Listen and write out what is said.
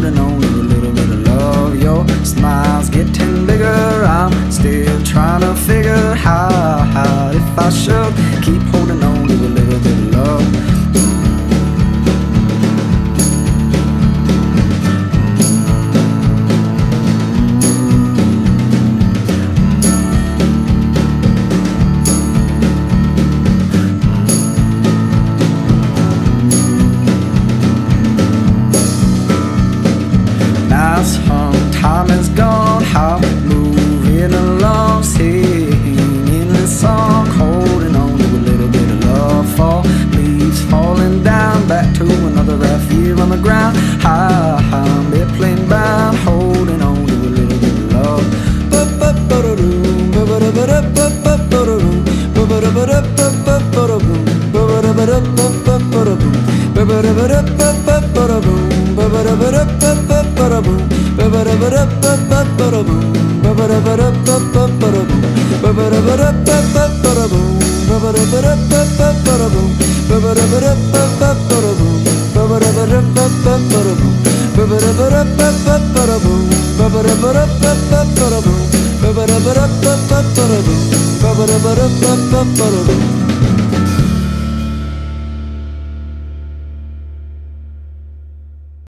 holding on with a little bit of love. Your smile's getting bigger. I'm still trying to figure out if I should keep holding. ba ba da ba ba da ba da ba ba ba